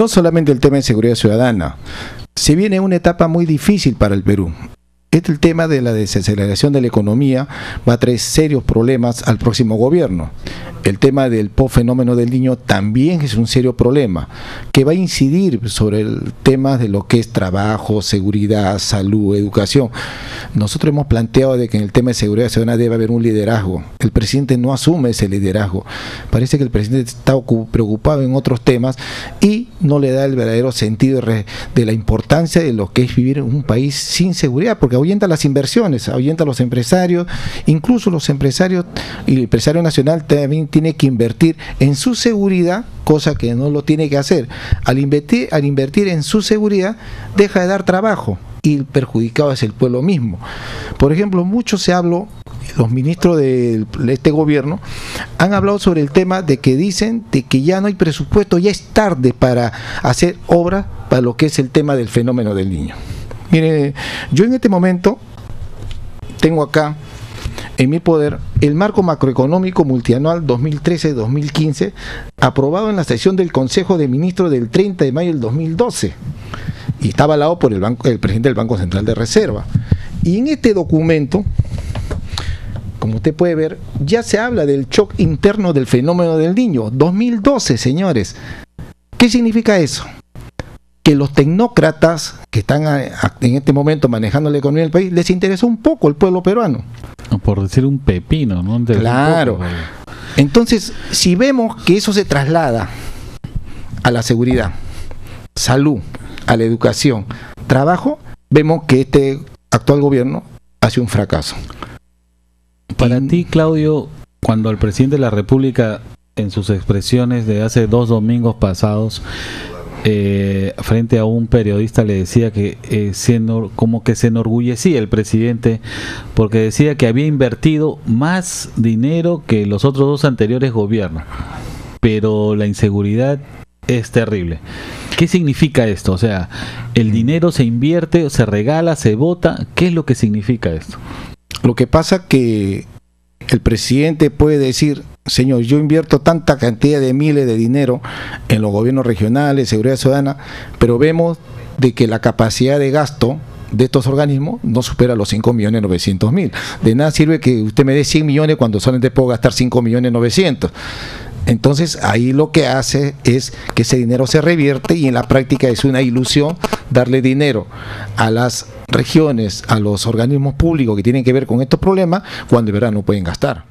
no solamente el tema de seguridad ciudadana, se viene una etapa muy difícil para el Perú. Este el tema de la desaceleración de la economía va a traer serios problemas al próximo gobierno. El tema del fenómeno del niño también es un serio problema que va a incidir sobre el tema de lo que es trabajo, seguridad, salud, educación. Nosotros hemos planteado de que en el tema de seguridad ciudadana debe haber un liderazgo. El presidente no asume ese liderazgo. Parece que el presidente está preocupado en otros temas y no le da el verdadero sentido de la importancia de lo que es vivir en un país sin seguridad, porque ahuyenta las inversiones, ahuyenta a los empresarios, incluso los empresarios y el empresario nacional también tiene que invertir en su seguridad, cosa que no lo tiene que hacer. Al invertir, al invertir en su seguridad, deja de dar trabajo y perjudicado es el pueblo mismo. Por ejemplo, mucho se habló, los ministros de este gobierno han hablado sobre el tema de que dicen de que ya no hay presupuesto, ya es tarde para hacer obra para lo que es el tema del fenómeno del niño. Mire, yo en este momento tengo acá en mi poder el marco macroeconómico multianual 2013-2015 aprobado en la sesión del Consejo de Ministros del 30 de mayo del 2012 y está avalado por el, banco, el presidente del Banco Central de Reserva. Y en este documento, como usted puede ver, ya se habla del shock interno del fenómeno del niño. 2012, señores. ¿Qué significa eso? Que los tecnócratas que están en este momento manejando la economía del país les interesó un poco el pueblo peruano. Por decir un pepino, ¿no? claro. Entonces, si vemos que eso se traslada a la seguridad, salud, a la educación, trabajo, vemos que este actual gobierno hace un fracaso. Para ti, Claudio, cuando el presidente de la República, en sus expresiones de hace dos domingos pasados, eh, frente a un periodista le decía que eh, como que se enorgullecía el presidente porque decía que había invertido más dinero que los otros dos anteriores gobiernos pero la inseguridad es terrible ¿qué significa esto? o sea el dinero se invierte se regala se vota ¿qué es lo que significa esto? lo que pasa que el presidente puede decir señor, yo invierto tanta cantidad de miles de dinero en los gobiernos regionales, seguridad ciudadana, pero vemos de que la capacidad de gasto de estos organismos no supera los 5 millones 900 mil. De nada sirve que usted me dé 100 millones cuando solamente puedo gastar 5 millones 900. Entonces ahí lo que hace es que ese dinero se revierte y en la práctica es una ilusión darle dinero a las regiones, a los organismos públicos que tienen que ver con estos problemas cuando de verdad no pueden gastar.